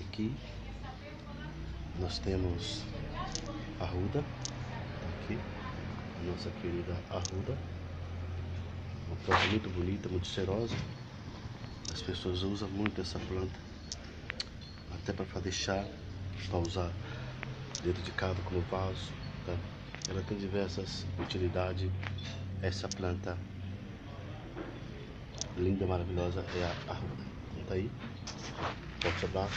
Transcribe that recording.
Aqui nós temos arruda, aqui, a nossa querida arruda. Uma planta muito bonita, muito cheirosa. As pessoas usam muito essa planta, até para deixar, para usar dentro de casa como vaso. Tá? Ela tem diversas utilidades. Essa planta linda, maravilhosa é a arruda. Tá aí. WhatsApp.